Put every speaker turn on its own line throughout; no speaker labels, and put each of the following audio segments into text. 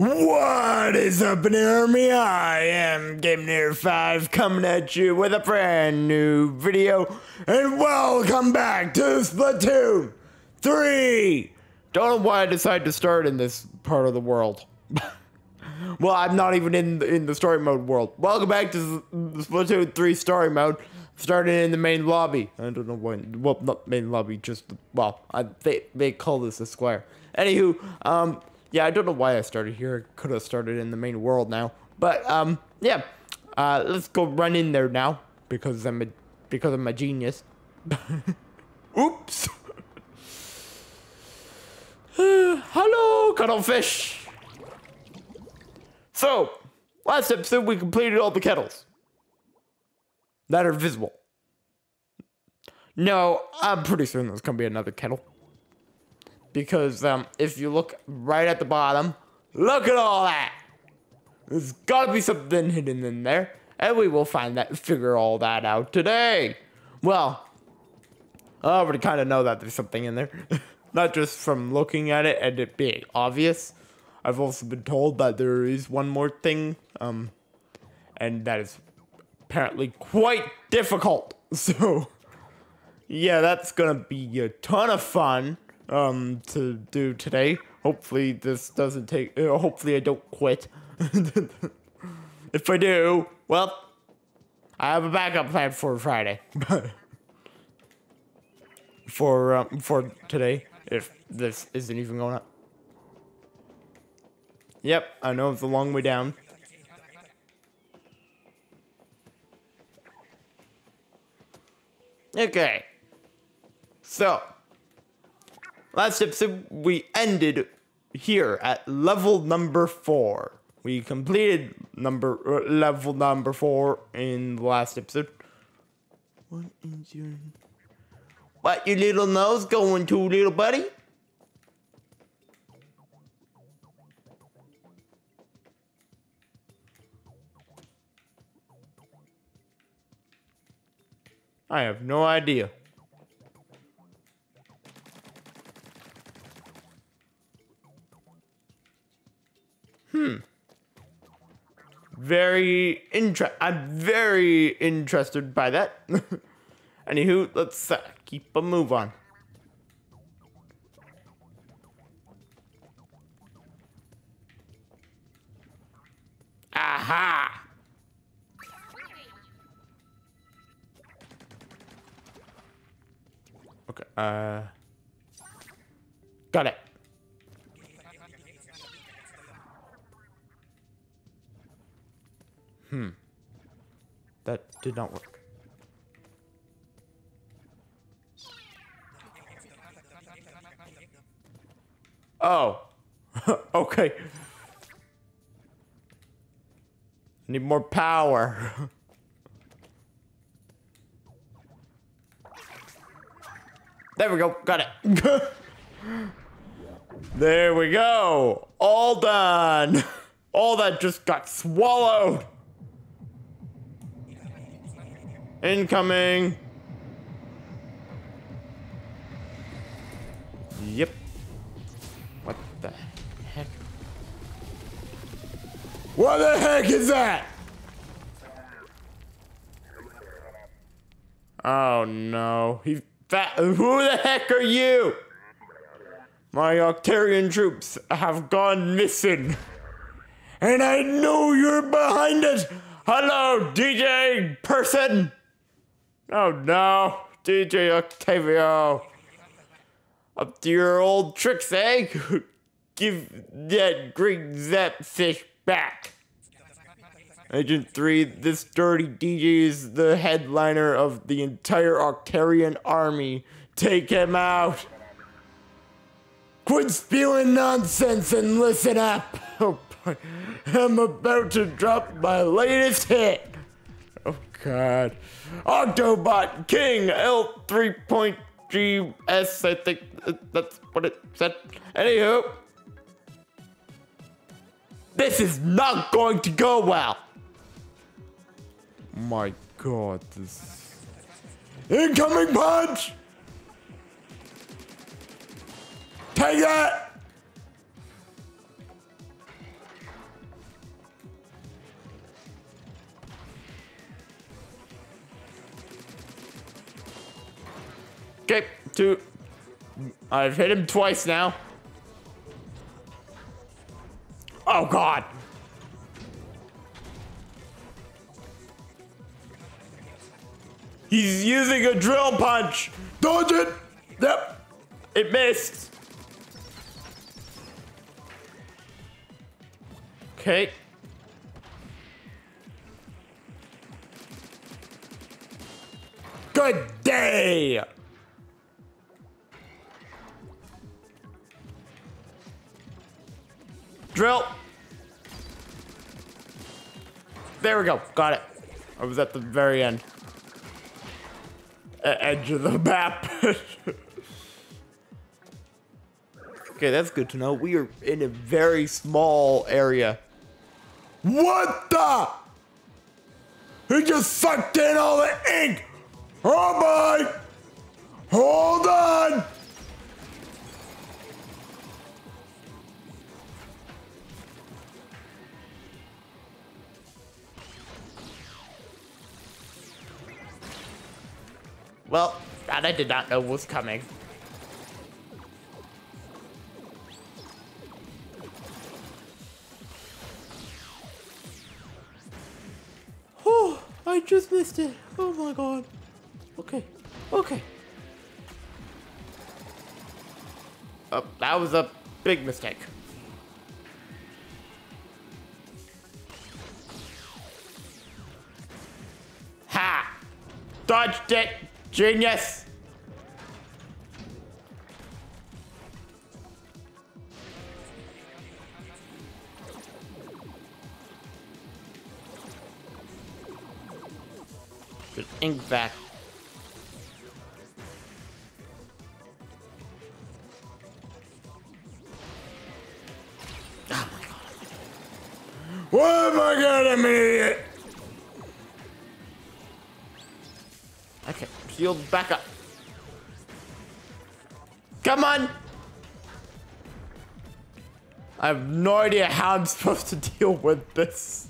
What is up, Army? I am GameNerd5 coming at you with a brand new video, and welcome back to Splatoon 3! Don't know why I decided to start in this part of the world. well, I'm not even in the, in the story mode world. Welcome back to Splatoon 3 story mode. Starting in the main lobby. I don't know when. Well, not main lobby, just well, I, they they call this a square. Anywho, um, yeah, I don't know why I started here. I could have started in the main world now. But um, yeah. Uh, let's go run in there now because I'm a because I'm a genius. Oops. Hello, cuttlefish. So, last episode we completed all the kettles that are visible. No, I'm pretty certain there's gonna be another kettle because um, if you look right at the bottom, look at all that. There's gotta be something hidden in there, and we will find that, figure all that out today. Well, I already kind of know that there's something in there, not just from looking at it and it being obvious. I've also been told that there is one more thing, um, and that is apparently quite difficult. So, yeah, that's gonna be a ton of fun um, to do today. Hopefully this doesn't take, uh, hopefully I don't quit. if I do, well, I have a backup plan for Friday. for, um, for today, if this isn't even going up. Yep, I know it's a long way down. Okay. So, Last episode, we ended here at level number four. We completed number uh, level number four in the last episode. What is your what your little nose going to, little buddy? I have no idea. Hmm. Very inter- I'm very interested by that. Anywho, let's uh, keep a move on. Aha! Okay, uh... Got it. Hmm. That did not work. Oh. okay. Need more power. there we go. Got it. there we go. All done. All that just got swallowed. Incoming! Yep. What the heck? What the heck is that? Oh no. He fat. Who the heck are you? My Octarian troops have gone missing. And I know you're behind it. Hello, DJ person. Oh no, DJ Octavio. Up to your old tricks, eh? Give that great Zapfish back. Agent 3, this dirty DJ is the headliner of the entire Octarian army. Take him out. Quit spewing nonsense and listen up. Oh I'm about to drop my latest hit. Oh god. Octobot King L3.GS, I think that's what it said. Anywho, this is not going to go well. My god, this. Incoming punch! Take that! Okay, two. I've hit him twice now. Oh god. He's using a drill punch. Dodge it. Yep. It missed. Okay. Good day. Drill. There we go. Got it. I was at the very end. E- edge of the map. okay, that's good to know. We are in a very small area. What the? He just sucked in all the ink. Oh boy. Hold on. Well, that I did not know was coming. Oh, I just missed it. Oh my god. Okay, okay. Oh, that was a big mistake. Ha! Dodged it! Genius! Good ink back. Oh my god. What am I gonna idiot? Shield back up. Come on! I have no idea how I'm supposed to deal with this.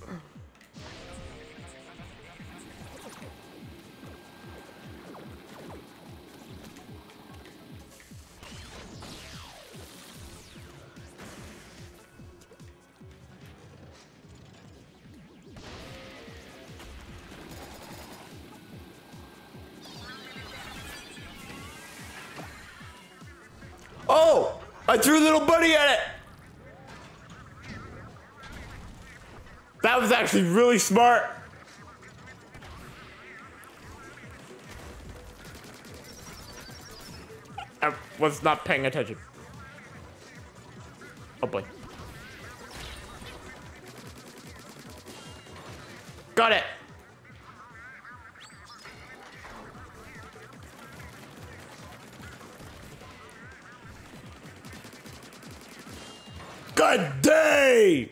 Oh! I threw little buddy at it! That was actually really smart. I was not paying attention. Oh boy. Got it. Good day!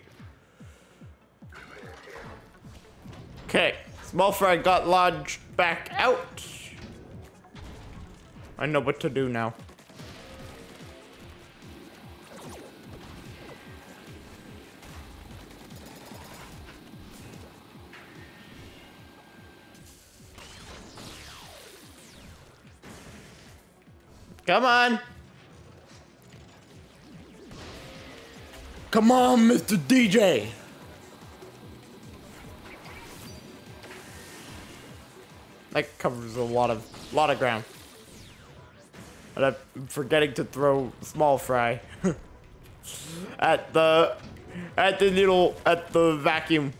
Okay, Smallfry got lodged back out. I know what to do now. Come on. Come on, Mr. DJ. That covers a lot of lot of ground. And I'm forgetting to throw Smallfry at the at the little at the vacuum.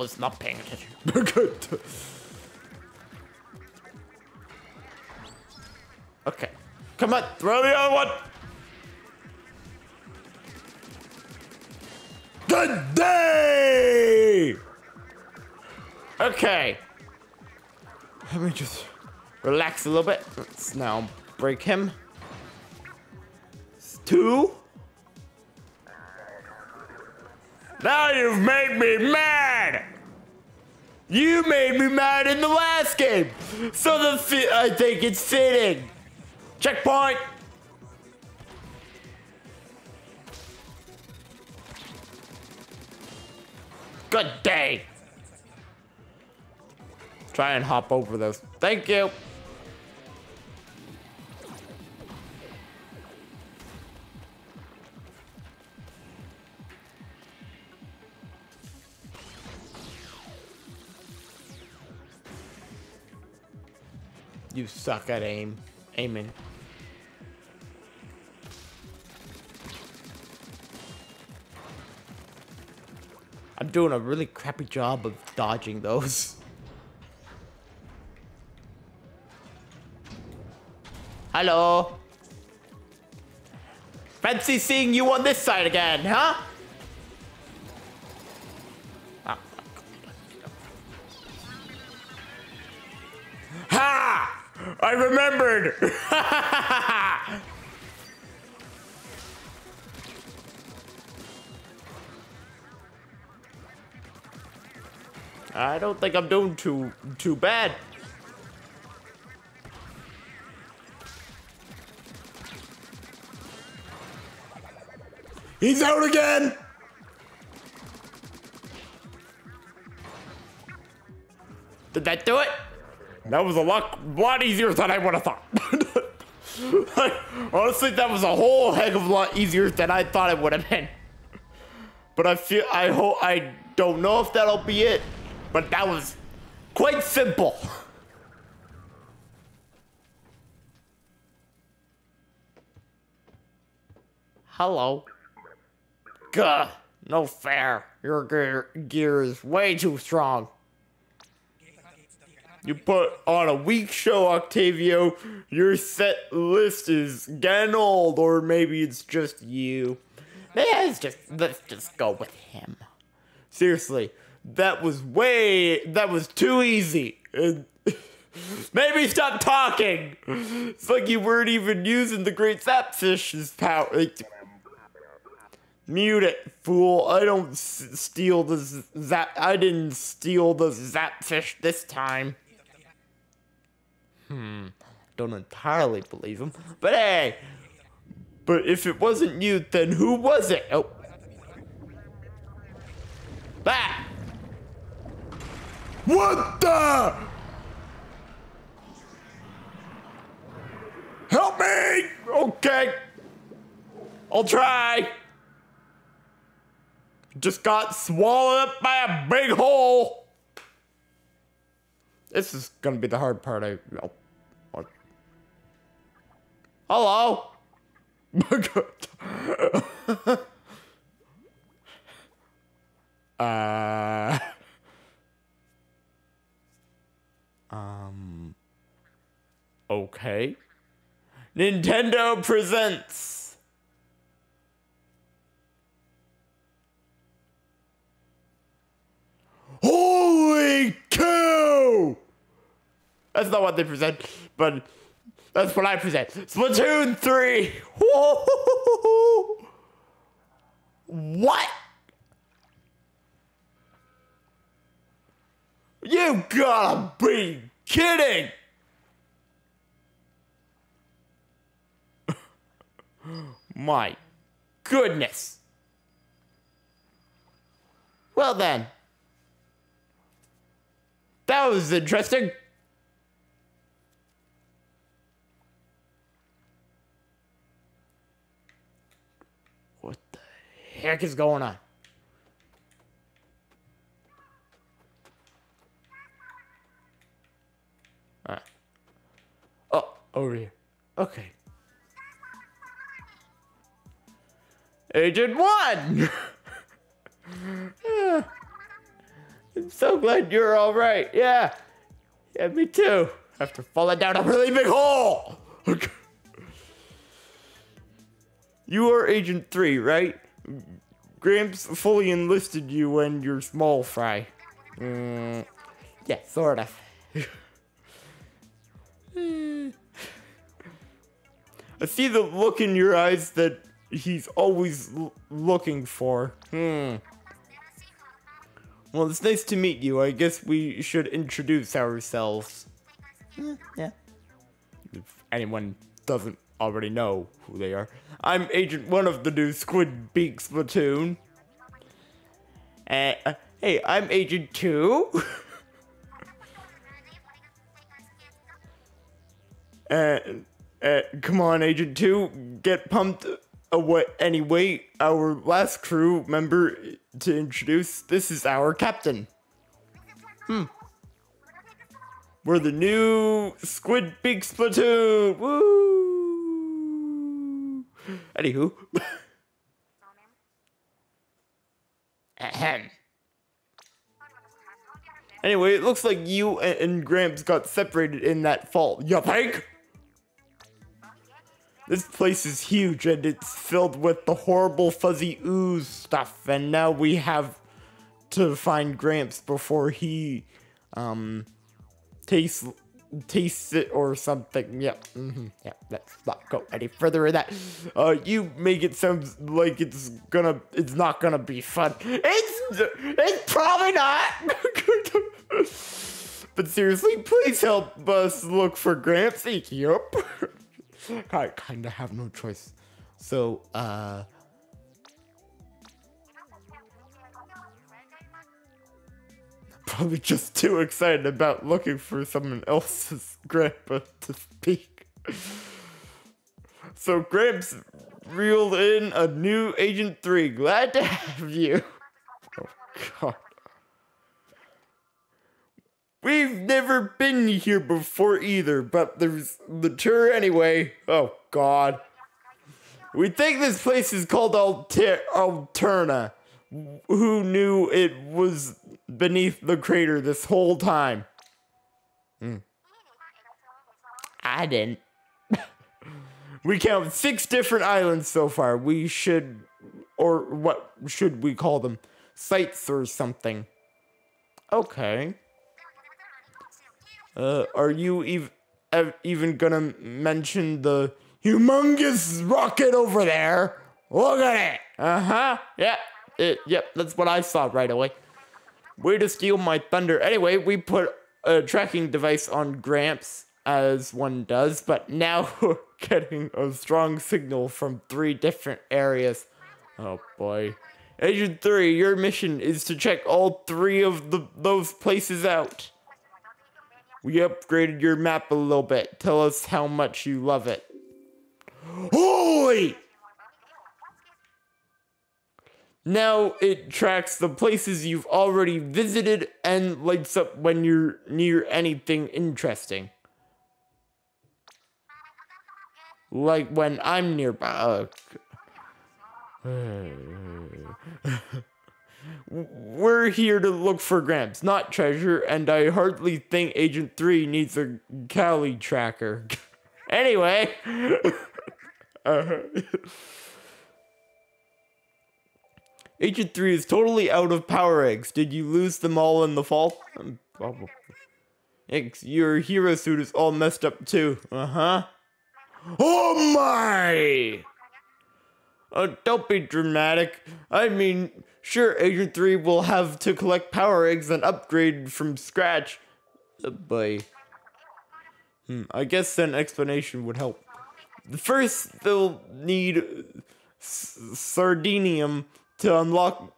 Was not paying attention. Good. Okay. Come on, throw the other one. Good day. Okay. Let me just relax a little bit. Let's now break him. It's two. Now you've made me mad! You made me mad in the last game! So the I think it's fitting Checkpoint! Good day! Try and hop over those. Thank you! You suck at aim. Aiming. I'm doing a really crappy job of dodging those. Hello? Fancy seeing you on this side again, huh? I remembered! I don't think I'm doing too too bad. He's out again! Did that do it? That was a lot, lot easier than I would have thought. Honestly, that was a whole heck of a lot easier than I thought it would have been. But I feel, I hope, I don't know if that'll be it. But that was quite simple. Hello. Gah, no fair. Your gear, gear is way too strong. You put on a weak show, Octavio. Your set list is getting old, or maybe it's just you. Let's just let's just go with him. Seriously, that was way that was too easy. Maybe stop talking. It's like you weren't even using the great Zapfish's power. Like, mute it, fool. I don't steal the zap. I didn't steal the Zapfish this time. Hmm. Don't entirely believe him. But hey. But if it wasn't you, then who was it? Oh. Ah! What the? Help me! Okay. I'll try. Just got swallowed up by a big hole. This is gonna be the hard part. I. Oh. Hello. uh. Um. Okay. Nintendo presents. Holy cow! That's not what they present, but that's what I present. Splatoon 3! What? You gotta be kidding! My goodness. Well then. That was interesting. Heck is going on? Oh, over here. Okay. Agent One! I'm so glad you're all right. Yeah. Yeah, me too. After falling down a really big hole. you are Agent 3, right? Gramps fully enlisted you when you're small fry. Mm, yeah, sort of. I see the look in your eyes that he's always looking for. Hmm. Well, it's nice to meet you. I guess we should introduce ourselves. Hmm, yeah. If anyone doesn't already know who they are. I'm Agent One of the new Squidbeak Splatoon. Uh, hey, I'm Agent Two. uh, uh, come on, Agent Two, get pumped away. Anyway, our last crew member to introduce. This is our captain. Hmm. We're the new Squidbeak Splatoon. Woo! Anywho. Ahem. Anyway, it looks like you and, Gramps got separated in that fall. You think? This place is huge and it's filled with the horrible fuzzy ooze stuff, and now we have to find Gramps before he um tastes tastes it or something. Yep. Mm-hmm. Yeah. Let's not go any further in that. Uh, you make it sound like it's gonna, it's not gonna be fun. It's, it's probably not. but seriously, please help us look for Gramps. Yep. I kind of have no choice. So, uh. Probably just too excited about looking for someone else's grandpa to speak. So, Gramps reeled in a new Agent 3. Glad to have you. Oh, God. We've never been here before either, but there's the tour anyway. Oh god. We think this place is called Alter- Alterna. Who knew it was beneath the crater this whole time? Hmm. I didn't. we count six different islands so far. We should, or what should we call them? Sites or something. Okay. Uh, are you ev- ev- even gonna mention the humongous rocket over there? Look at it! Uh huh. Yeah. It, yep. That's what I saw right away. Way to steal my thunder. Anyway, we put a tracking device on Gramps, as one does, but now we're getting a strong signal from three different areas. Oh boy. Agent 3, your mission is to check all three of the those places out. We upgraded your map a little bit. Tell us how much you love it. Holy! Now it tracks the places you've already visited and lights up when you're near anything interesting. Like when I'm nearby. We're here to look for Gramps, not treasure, and I hardly think Agent 3 needs a Callie tracker. anyway. uh, Agent 3 is totally out of power eggs. Did you lose them all in the fall? Probably. Your hero suit is all messed up too. Uh huh. Oh my! Oh, don't be dramatic. I mean, sure, Agent 3 will have to collect power eggs and upgrade from scratch. Oh boy. Hmm, I guess an explanation would help. First, they'll need Sardinium to unlock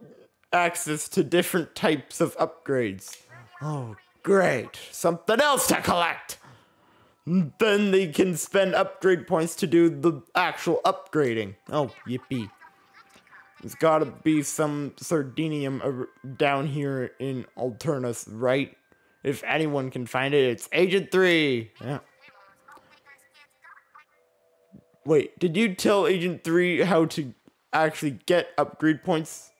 access to different types of upgrades. Oh, great. Something else to collect! Then they can spend upgrade points to do the actual upgrading. Oh, yippee. There's gotta be some Sardinium down here in Alternus, right? If anyone can find it, it's Agent 3. Yeah. Wait, did you tell Agent 3 how to actually get upgrade points?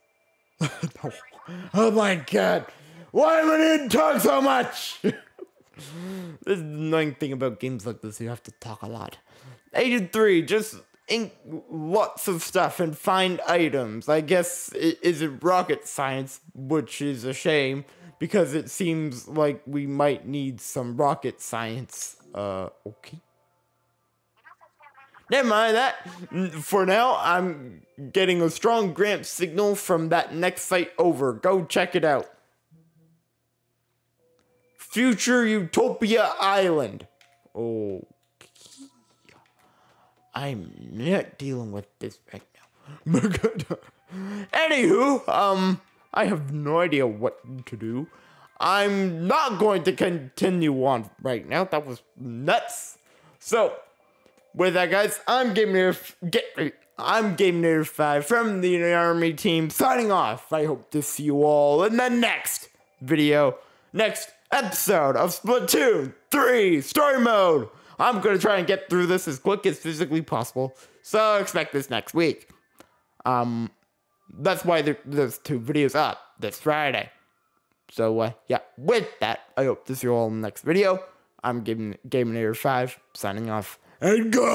no. Oh my god. Why would it talk so much? the annoying thing about games like this, you have to talk a lot. Agent 3, just ink lots of stuff and find items. I guess it isn't rocket science, which is a shame, because it seems like we might need some rocket science. Uh, okay. Never mind that. For now, I'm getting a strong Gramps signal from that next fight over. Go check it out. Future Utopia Island. Oh. I'm not dealing with this right now. Anywho, um, I have no idea what to do. I'm not going to continue on right now. That was nuts. So, with that, guys, I'm Game Nerd. Get I'm Game Five from the Army team. Signing off. I hope to see you all in the next video, next episode of Splatoon 3 Story Mode. I'm gonna try and get through this as quick as physically possible. So expect this next week. Um, that's why there, there's two videos up this Friday. So uh, yeah, with that, I hope to see you all in the next video. I'm Game Gaminator 5 signing off. And goodbye!